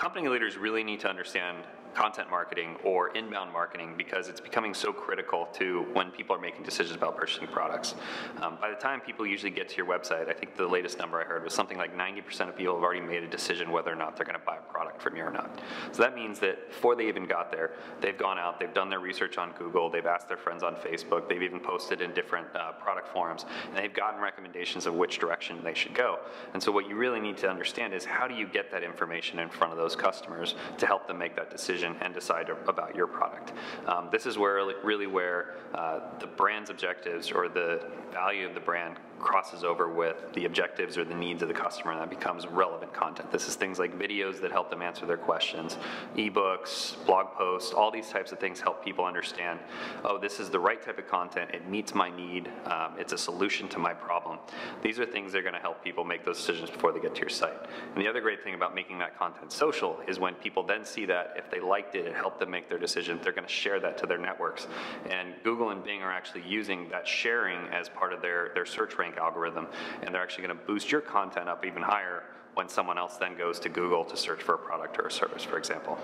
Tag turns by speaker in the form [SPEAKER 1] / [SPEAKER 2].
[SPEAKER 1] company leaders really need to understand content marketing or inbound marketing because it's becoming so critical to when people are making decisions about purchasing products. Um, by the time people usually get to your website, I think the latest number I heard was something like 90% of people have already made a decision whether or not they're going to buy a product from you or not. So that means that before they even got there, they've gone out, they've done their research on Google, they've asked their friends on Facebook, they've even posted in different uh, product forums, and they've gotten recommendations of which direction they should go. And so what you really need to understand is how do you get that information in front of those customers to help them make that decision and decide about your product. Um, this is where really where uh, the brand's objectives or the value of the brand crosses over with the objectives or the needs of the customer, and that becomes relevant content. This is things like videos that help them answer their questions, ebooks, blog posts, all these types of things help people understand, oh, this is the right type of content, it meets my need, um, it's a solution to my problem. These are things that are going to help people make those decisions before they get to your site. And the other great thing about making that content social is when people then see that, if they liked it, it helped them make their decision, they're going to share that to their networks. And Google and Bing are actually using that sharing as part of their, their search rank algorithm, and they're actually going to boost your content up even higher when someone else then goes to Google to search for a product or a service, for example.